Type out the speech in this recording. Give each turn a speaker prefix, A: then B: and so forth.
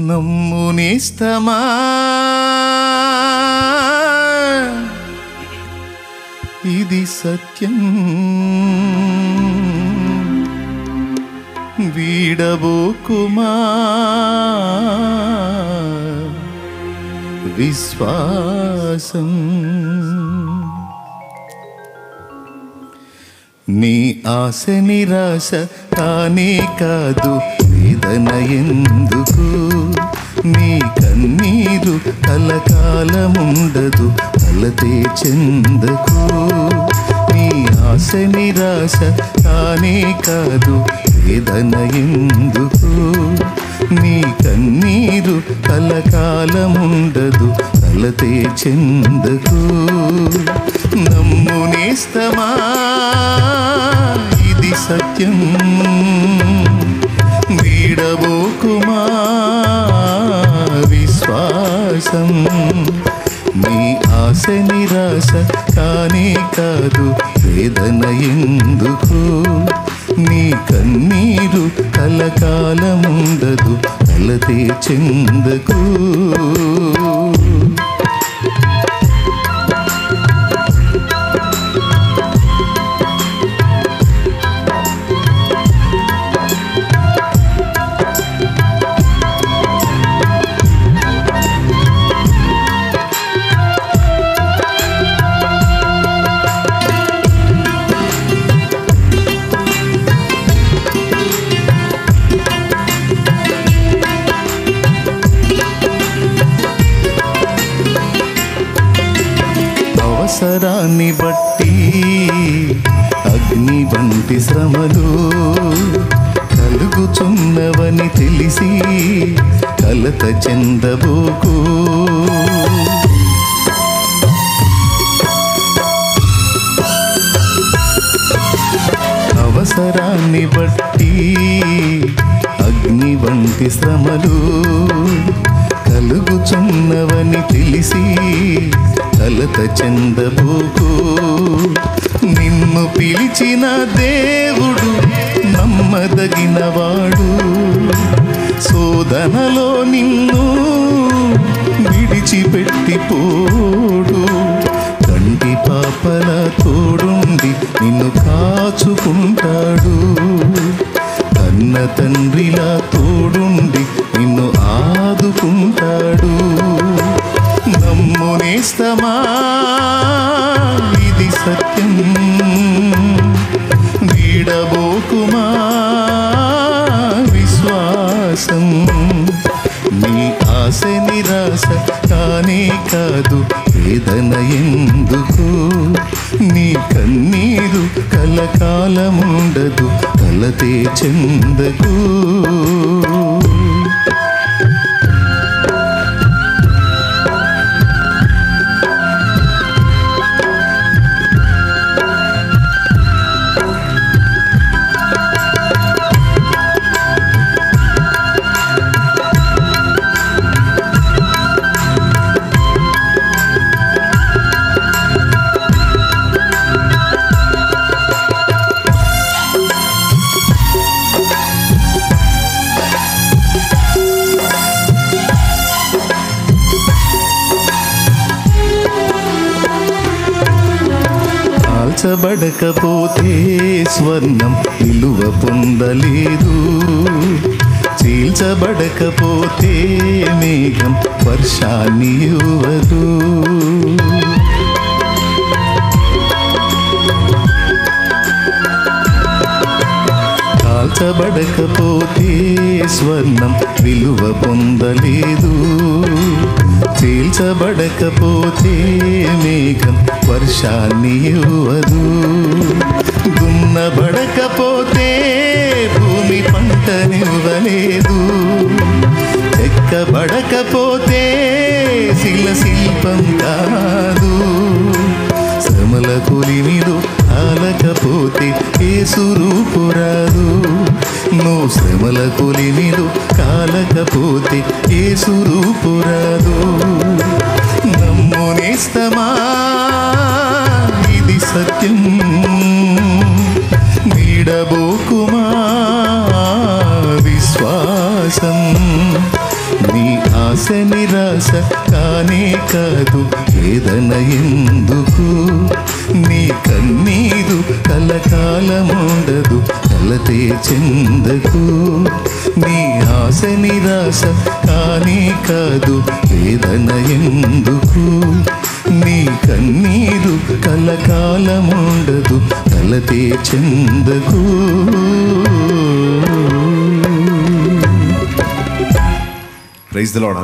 A: నమ్ము నేస్తమా ఇది సత్యం. వీడబోకుమా? విశ్వాసం. నీ ఆశ నిరాశ కానే కాదు. వేదన ఎందుకు? నీ కన్నీరు కలకాలముండదు కలతే చెందకు. నీ ఆశ నిరాశ కానే కాదు వేదన ఎందుకు? నీ కన్నీరు కలకాలముండదు కలతే చెందకు. నమ్ము నేస్తమా ఇది సత్యం. వీడబోకుమా విశ్వాసం నీ ఆశ నిరాశ కానే కాదు వేదన ఎందుకు? నీ కన్నీరు కలకాలముండదు కలతే చెందకు. శ్రమలు కలుగుచున్నవని తెలిసి కలత చెందబోకు. అవసరాన్ని బట్టి అగ్ని వంటి శ్రమలు కలుగుచున్నవని తెలిసి కలత చెందబోకు. నిన్ను పిలిచిన దేవుడు నమ్మదగినవాడు. శోధనలో నిన్ను విడిచిపెట్టిపోడు. కంటి పాపల తోడుండి నిన్ను కాచుకుంటాడు. కన్న తండ్రిలా తోడుండి నిన్ను ఆదుకుంటాడు. నమ్మునేస్తమా? సత్యం వీడబోకుమా విశ్వాసం? నీ ఆశ నిరాశ కానే కాదు వేదన ఎందుకు? నీ కన్నీరు కలకాలముండదు కలతే చెందకు. చీల్చబడకపోతే స్వర్ణం విలువ పొందలేదు. చీల్చబడకపోతే మేఘం వర్షాన్ని ఇవ్వదు. కాల్చబడకపోతే స్వర్ణం విలువ పొందలేదు. చీల్చబడకపోతే వర్షాన్ని ఇవ్వదు. దున్నబడకపోతే భూమి పంటనివ్వలేదు ఎక్కబడకపోతే శిల శిల్పం కాదు. శ్రమల కొలిమిలో కాలకపోతే ఏసు రూపురాదు నువ్వు శ్రమల కొలిమిలో కాలకపోతే ఏసు రూపురాదు నమ్ము నేస్తమా? సత్యం నీడబోకుమా విశ్వాసం. నీ ఆశ నిరాశ కానే కాదు వేదన ఎందుకు? నీ కన్నీరు కలకాలముండదు కలతే చెందకు. నీ ఆశ నిరాశ కానే కాదు వేదన ఎందుకు? నీ కన్నీరు కలకాలముండదు కలతే చెందకు
B: ప్రైజ్ ద లార్డ్